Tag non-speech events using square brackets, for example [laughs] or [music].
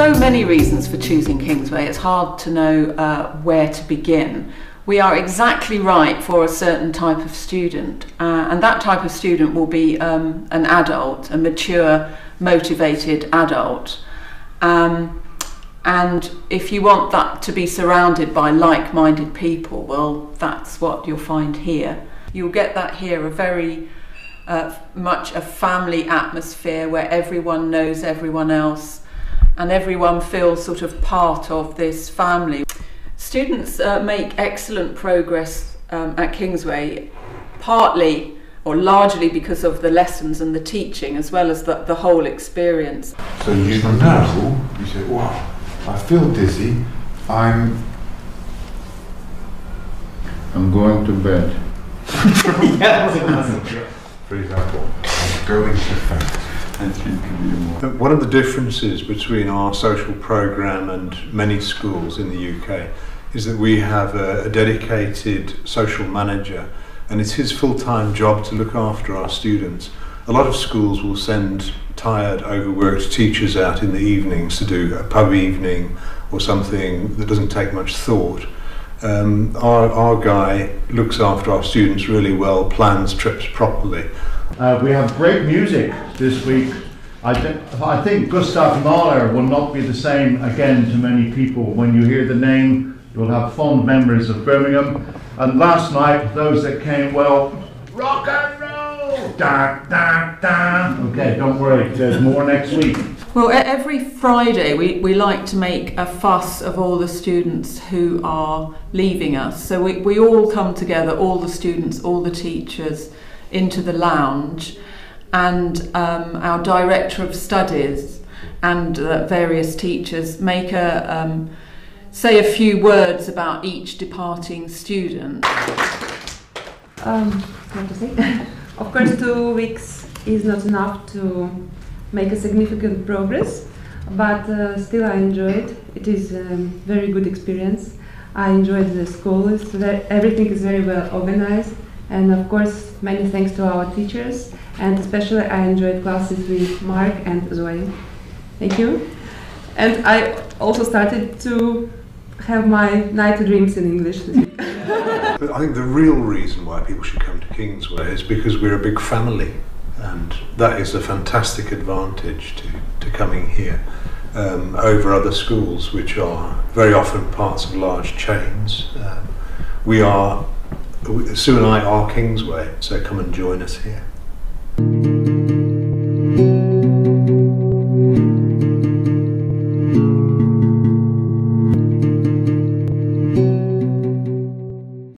so many reasons for choosing Kingsway, it's hard to know uh, where to begin. We are exactly right for a certain type of student, uh, and that type of student will be um, an adult, a mature, motivated adult. Um, and if you want that to be surrounded by like minded people, well, that's what you'll find here. You'll get that here a very uh, much a family atmosphere where everyone knows everyone else and everyone feels sort of part of this family. Students uh, make excellent progress um, at Kingsway, partly or largely because of the lessons and the teaching as well as the, the whole experience. So you know, you say, wow, I feel dizzy, I'm... I'm going to bed. [laughs] For example, I'm going to bed. One of the differences between our social programme and many schools in the UK is that we have a, a dedicated social manager and it's his full-time job to look after our students. A lot of schools will send tired, overworked teachers out in the evenings to do a pub evening or something that doesn't take much thought. Um, our, our guy looks after our students really well, plans trips properly. Uh, we have great music this week. I, th- I think Gustav Mahler will not be the same again to many people. When you hear the name, you'll have fond memories of Birmingham. And last night, those that came, well, rock and roll! Da, da, da. Okay, don't worry, there's more next week. Well, every Friday we, we like to make a fuss of all the students who are leaving us. So we, we all come together, all the students, all the teachers, into the lounge, and um, our director of studies and uh, various teachers make a um, say a few words about each departing student. Um, [laughs] of course, two weeks is not enough to make a significant progress, but uh, still I enjoy it. It is a very good experience. I enjoyed the school. It's ve- everything is very well organized, and of course, many thanks to our teachers, and especially I enjoyed classes with Mark and Zoe. Thank you. And I also started to have my night dreams in English. [laughs] I think the real reason why people should come to Kingsway is because we're a big family, and that is a fantastic advantage to, to coming here um, over other schools, which are very often parts of large chains. Um, we are, Sue and I are Kingsway, so come and join us here.